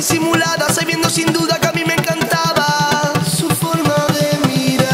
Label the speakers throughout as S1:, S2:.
S1: Disimulada, sabiendo sin duda que a mí me encantaba su forma de mirar.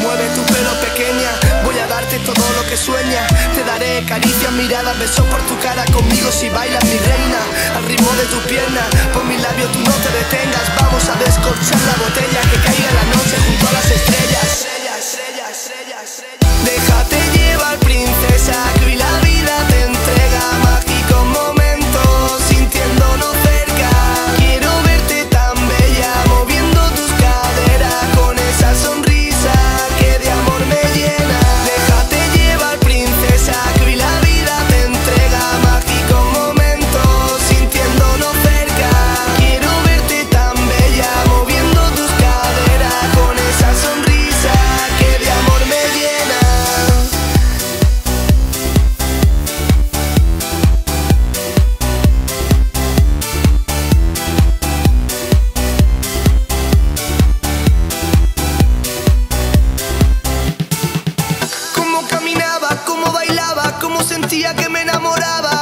S1: Mueve tu pelo pequeña, voy a darte todo lo que sueñas. Te daré caricias, miradas, besos por tu cara conmigo si bailas mi reina. Al ritmo de tu pierna, por mis labios tú no te detengas. Vamos a descorchar la botella sentía que me enamoraba.